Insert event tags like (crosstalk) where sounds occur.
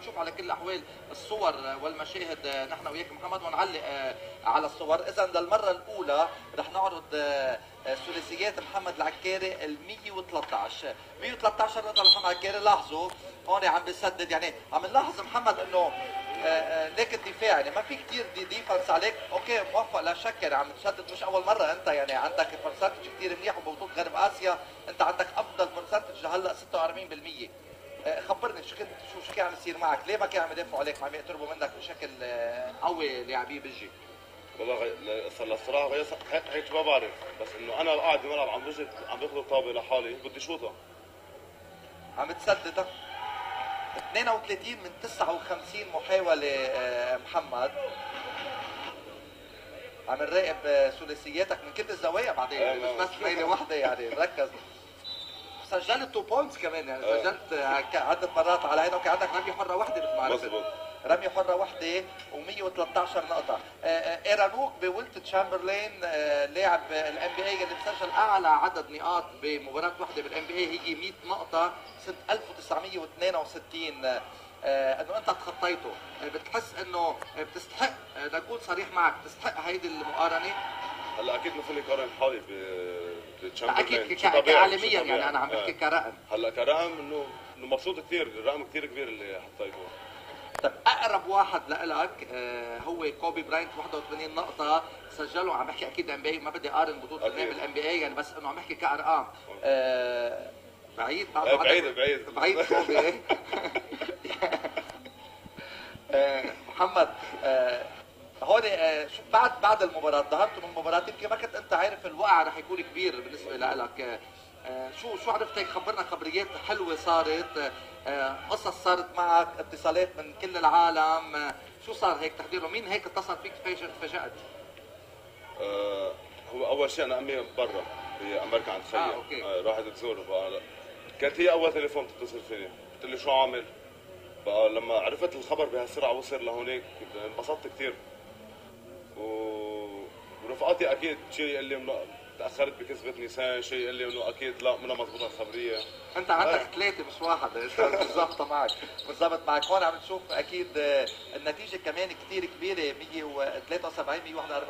نشوف على كل الأحوال الصور والمشاهد نحن وياك محمد ونعلق آه، على الصور. اذا للمره الأولى رح نعرض آه، ثلاثيات محمد العكاري ال 113 113 نقطه لمحمد العكاري لاحظوا هون عم بيسدد يعني عم نلاحظ محمد إنه آه، آه، ليك الدفاع يعني ما في كثير de defense عليك. Okay موفق لا شك يعني عم تسدد. مش أول مرة أنت يعني عندك percentage كثير منيح وببطوله غرب آسيا. أنت عندك أفضل percentage لهلأ 46% آه، خبرني شو كنت شو شو كان عم يصير معك؟ ليه ما كان عم يدافعوا عليك؟ عم يقتربوا منك بشكل آه، قوي لاعبي بجي؟ والله الصراحه غير هيك ما بعرف. بس إنه أنا قاعد بالملعب عم بجد عم باخذ طابة لحالي. بدي شوطها. عم تسدد ها؟ 32 من 59 محاولة آه، محمد. عم نراقب آه، ثلاثياتك من كل الزوايا بعدين. مش بس ليلة واحدة يعني. ركز. سجلت 2 points كمان يعني آه. سجلت عدة مرات على هيدا وكان عندك رمية حرة واحدة مثل ما عرفت رمية حرة واحدة و113 نقطة. آه، آه، ايرانوك ويلت تشامبرلين لاعب ال NBA اللي مسجل أعلى عدد نقاط بمباراة واحدة بال NBA هي 100 نقطة سنة 1962 آه، آه، إنه أنت تخطيته. بتحس إنه بتستحق. نكون صريح معك بتستحق هيدي المقارنة؟ هلأ أكيد ما فيني قارن حالي ب أكيد كعالميا. يعني أنا عم بحكي آه. كرقم هلأ كرقم إنه إنه مبسوط كثير الرقم كثير كبير اللي حطيته طيب أقرب واحد لإلك آه، هو كوبي براينت 81 نقطة سجلوا عم بحكي أكيد NBA ما بدي أقارن بطولة أكيد. النادي بال NBA يعني بس إنه عم بحكي كأرقام آه، بعيد إيه، بعيد بعيد بعيد كوبي (laughs) (laughs) إيه. محمد هون آه، شو بعد بعد المباراة ظهرتوا من المباراة يمكن ما كنت أنت عارف الوقع رح يكون كبير بالنسبة لك آه، شو شو عرفت؟ هيك خبرنا خبريات حلوة صارت آه، قصص صارت معك اتصالات من كل العالم شو صار هيك تحضيره؟ مين هيك اتصل فيك تفاجأ- تفاجأت آه هو أول شيء أنا أمي برا هي أمريكا عند خيي. آه، أوكي. آه راحت تزور بقى كانت هي أول تليفون تتصل فيني. قلت لي شو عامل؟ بقى لما عرفت الخبر بهالسرعة وصل لهونيك انبسطت كثير. ورفقاتي أكيد شيء يقول لي إنه تأخرت بكذبة نيسان شيء يقول لي إنه أكيد لا منها مضبوطة الخبرية. أنت عندك ثلاثة مش واحد بالضبط معك بالضبط معك. هون عم تشوف أكيد النتيجة كمان كثير كبيرة 173 141